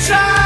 time.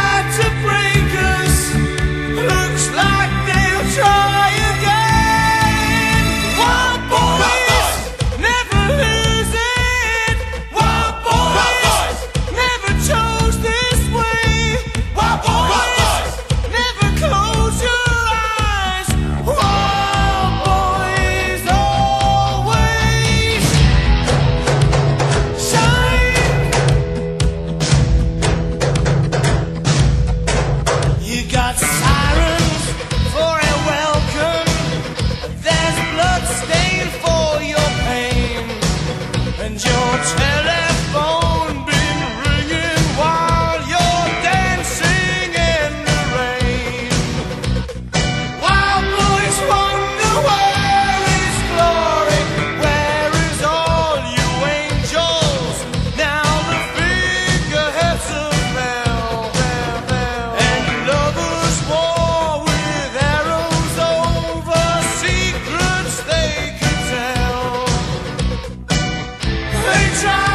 Try